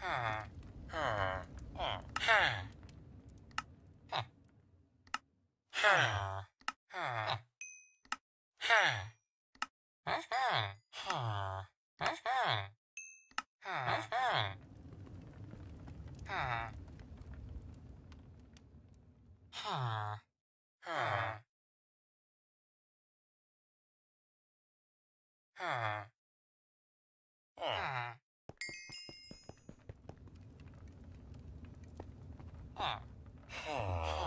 Huh. Ah. Oh.